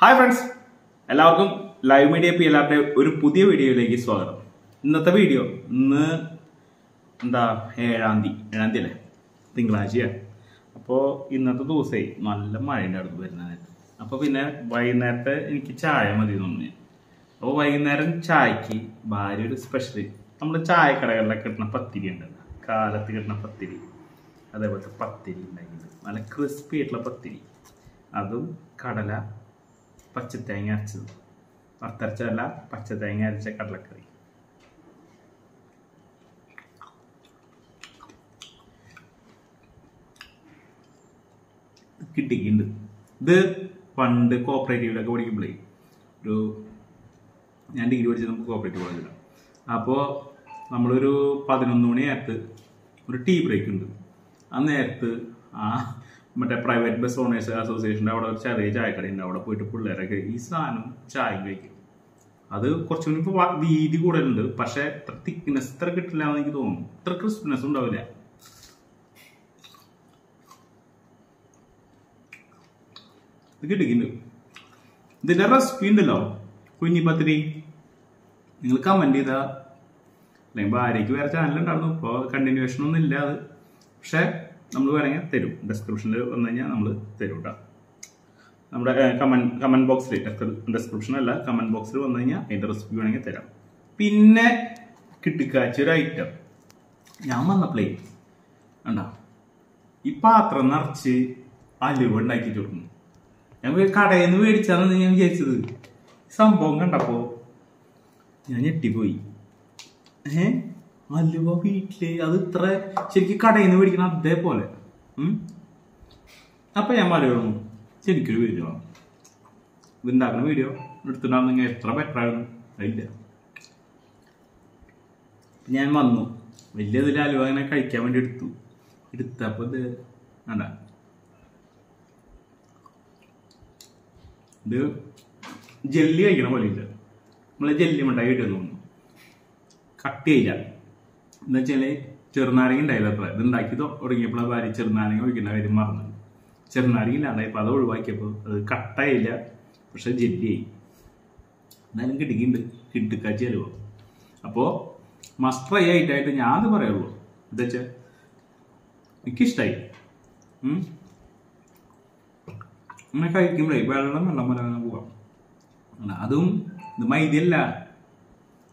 Hi friends എല്ലാവർക്കും live media P എല്ലാവരുടെ ഒരു പുതിയ വീഡിയോയിലേക്ക് സ്വാഗതം. ഇന്നത്തെ വീഡിയോ ഇന്ന് എന്താ ഏഴാം തീയതി. ഏഴാം തീയതി അല്ലേ? തിങ്കളാഴ്ചയാണ് അപ്പോൾ ഇന്നത്തെ ദിവസമേ നല്ല മഴയുടെ അടുത്ത് വരുന്ന അപ്പോൾ പിന്നെ വൈകുന്നേരത്തെ എനിക്ക് ചായ മതി തോന്നി അപ്പോൾ വൈകുന്നേരം ചായക്ക് ഭാര്യ ഒരു സ്പെഷ്യൽ നമ്മൾ ചായക്കടകളിലൊക്കെ കിട്ടുന്ന പത്തിരി ഉണ്ടല്ലോ കാലത്ത് കിട്ടുന്ന പത്തിരി. അതേപോലത്തെ പത്തിരി ഉണ്ടാക്കിയത് നല്ല ക്രിസ്പി ആയിട്ടുള്ള പത്തിരി. അതും കടല പച്ചത്തേങ്ങ അരച്ചത്. വറുത്തരച്ചതല്ല പച്ച തേങ്ങ അരച്ച കടലക്കറി. കിട്ടിയിട്ടുണ്ട്. ഇത് പണ്ട് കോപ്പറേറ്റീവിലൊക്കെ പഠിക്കുമ്പോഴേ ഒരു ഞാൻ ഡിഗ്രി പഠിച്ചത് നമുക്ക് കോപ്പറേറ്റീവ് കോളേജിലാണ് അപ്പോൾ നമ്മളൊരു പതിനൊന്ന് മണി നേരത്ത് ഒരു ടീ ബ്രേക്ക് ഉണ്ട്. ആ നേരത്ത് ആ മറ്റേ പ്രൈവറ്റ് ബസ് ഓണേഴ്സ് അസോസിയേഷന്റെ അവിടെ ഒരു ചെറിയ ചായക്കടയുണ്ട് അവിടെ പോയിട്ട് പിള്ളേരൊക്കെ ഈ സാധനം ചായ കഴിക്കും. അത് കുറച്ചും കൂടി ഇപ്പോൾ വീതി കൂടുതലുണ്ട്. പക്ഷേ ഇത്ര തിക്നെസ് ഇത്ര കിട്ടില്ല എന്ന് എനിക്ക് തോന്നുന്നു. ഇത്ര ക്രിസ്പിനെസ് ഉണ്ടാവില്ല. ഇത് കിട്ടിക്കുന്നുണ്ട് ഇതിന്റെ റെസിപ്പി ഉണ്ടല്ലോ. കുഞ്ഞിപ്പത്തിരി നിങ്ങൾ കമന്റ് ചെയ്താ. അല്ലെങ്കിൽ ഭാര്യയ്ക്ക് വേറെ ചാനൽ ഉണ്ടായിരുന്നു. ഇപ്പോൾ കണ്ടിന്യൂഷൻ ഒന്നും ഇല്ല അത്. പക്ഷെ നമ്മൾ വേണമെങ്കിൽ തരും. ഡിസ്ക്രിപ്ഷനിൽ വന്നു കഴിഞ്ഞാൽ നമ്മൾ തരും കേട്ടോ നമ്മുടെ കമന്റ് കമന്റ് ബോക്സിൽ ഡിസ്ക്രിപ്ഷൻ അല്ല കമന്റ് ബോക്സിൽ വന്നു കഴിഞ്ഞാൽ അതിന്റെ റെസിപ്പി വേണമെങ്കിൽ തരാം. പിന്നെ കിട്ടിക്കാച്ച ഒരു ഐറ്റം ഞാൻ വന്ന പ്ലേ കണ്ടാ? ഈ പാത്രം നിറച്ച് അലുവ ഉണ്ടാക്കിയിട്ട് കൊടുക്കുന്നു. ഞാൻ കടയിൽ നിന്ന് മേടിച്ചാന്ന് ഞാൻ വിചാരിച്ചത്. സംഭവം കണ്ടപ്പോ ഞാൻ ഞെട്ടിപ്പോയി. ഏ അലുവ വീട്ടിൽ അത് ഇത്ര ശരിക്കും കടയിൽ നിന്ന് മേടിക്കണം അതേപോലെ. അപ്പൊ ഞാൻ പറയുള്ളൂ ശരിക്കൊരു വീഡിയോ ഇതുണ്ടാക്കുന്ന വീഡിയോ എടുത്തിട്ടുണ്ടാകുന്നെങ്കിൽ എത്ര ബെറ്റർ ആയിരുന്നു. അതില്ല. ഞാൻ വന്നു. വലിയ ഇതിൽ അലുവ അങ്ങനെ കഴിക്കാൻ വേണ്ടി എടുത്തു. എടുത്തപ്പോ ഇത് വേണ്ട ഇത് ജെല്ലി കഴിക്കണ പോലെ ഇല്ല നമ്മളെ ജെല്ലി മിഠായി കിട്ടുമെന്ന് തോന്നുന്നു കട്ട് എന്താ വെച്ചാൽ ചെറുനാരങ്ങ ഉണ്ടായില്ല അത്ര. ഇത് ഉണ്ടാക്കി തുടങ്ങിയപ്പോൾ ഭാര്യ ചെറുനാരങ്ങ ഒഴിക്കേണ്ട കാര്യം മറന്നു. ചെറുനാരങ്ങ ഇല്ലാണ്ടായപ്പോൾ അത് ഒഴിവാക്കിയപ്പോൾ അത് കട്ടായില്ല. പക്ഷെ ജെല്ലിയായി. എന്നാലും കിട്ടിക്കുന്നുണ്ട് കിട്ടിക്കാച്ചി അലുവ. അപ്പോൾ മസ്റ്റ് ട്രൈ ആയിട്ടായിട്ട് ഞാൻ അത് പറയുള്ളൂ. എന്താ വെച്ചാൽ എനിക്കിഷ്ടായി. ഉം. അങ്ങനെ കഴിക്കുമ്പോഴേ വെള്ളം വെള്ളം പോലെ അങ്ങനെ പോവാം. അതും ഇത് മൈദയല്ല.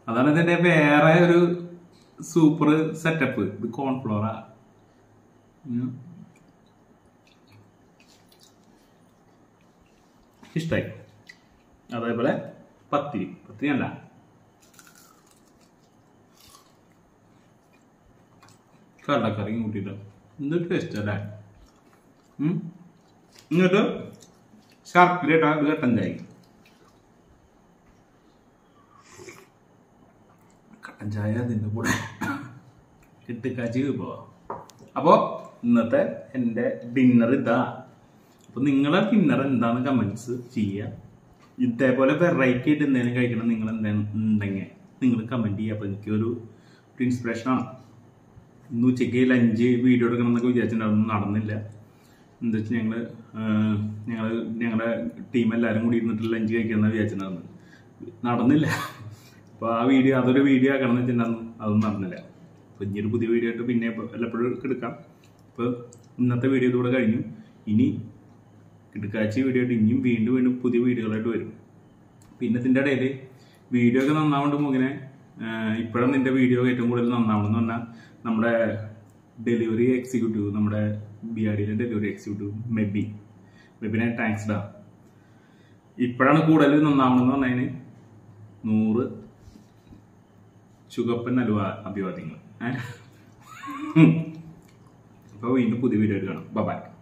അതാണ് ഇതിന്റെ വേറെ ഒരു സൂപ്പർ സെറ്റപ്പ് ഇത് കോൺഫ്ലോറാ. ഇഷ്ടായി അതേപോലെ പത്തി പത്തി അല്ല. കടലക്കറിയും കൂട്ടിയിട്ട്. എന്തൊരു ടേസ്റ്റ് അല്ലേ. എന്നിട്ട് ഇത് കട്ടൻ ചായ കട്ടൻ ചായ അതിന്റെ കൂടെ കിട്ടിക്കാച്ചി വിഭവം അപ്പോൾ ഇന്നത്തെ എന്റെ ഡിന്നർ ഇതാ. അപ്പോൾ നിങ്ങളെ ഡിന്നർ എന്താണ് കമൻസ് ചെയ്യുക ഇതേപോലെ വെറൈറ്റി ആയിട്ട് എന്തെങ്കിലും കഴിക്കണം നിങ്ങൾ എന്തെങ്കിലും ഉണ്ടെങ്കിൽ നിങ്ങൾ കമന്റ് ചെയ്യുക അപ്പോൾ എനിക്കൊരു ഒരു ഇൻസ്പിറേഷനാണ് ഇന്ന് ഉച്ചയ്ക്ക് ലഞ്ച് വീഡിയോ എടുക്കണം എന്നൊക്കെ വിചാരിച്ചിട്ടുണ്ടായിരുന്നു നടന്നില്ല. എന്താ വെച്ചാൽ ഞങ്ങൾ ഞങ്ങൾ ഞങ്ങളുടെ ടീം എല്ലാവരും കൂടി ഇരുന്നിട്ട് ലഞ്ച് കഴിക്കാമെന്ന് വിചാരിച്ചിട്ടുണ്ടായിരുന്നു നടന്നില്ല. അപ്പോൾ ആ വീഡിയോ അതൊരു വീഡിയോ ആക്കണം വെച്ചിട്ടുണ്ടായിരുന്നു. അതൊന്നും നടന്നില്ല. അപ്പോൾ ഇനി ഒരു പുതിയ വീഡിയോ ആയിട്ട് പിന്നെ വല്ലപ്പോഴും എടുക്കാം. അപ്പോൾ ഇന്നത്തെ വീഡിയോ ഇതോടെ കഴിഞ്ഞു. ഇനി കിടക്കാഴ്ച വീഡിയോ ആയിട്ട് ഇനിയും വീണ്ടും വീണ്ടും പുതിയ വീഡിയോകളായിട്ട് വരും. പിന്നെ ഇതിന്റെ ഇടയിൽ വീഡിയോ ഒക്കെ നന്നാവുണ്ട് മുഖനെ. ഇപ്പോഴും നിന്റെ വീഡിയോ ഏറ്റവും കൂടുതൽ നന്നാവണം എന്ന് പറഞ്ഞാൽ നമ്മുടെ ഡെലിവറി എക്സിക്യൂട്ടീവ് നമ്മുടെ ബി ആർ ഡിയിലെ ഡെലിവറി എക്സിക്യൂട്ടീവ് മെബി. മെബിനെ താങ്ക്സ് ഡാ ഇപ്പോഴാണ് കൂടുതൽ നന്നാവണമെന്ന് പറഞ്ഞതിന് നൂറ് ചുകപ്പൻ നൽവ അഭിവാദ്യങ്ങൾ. അപ്പോൾ വീണ്ടും പുതിയ വീഡിയോ കാണാം. ബൈ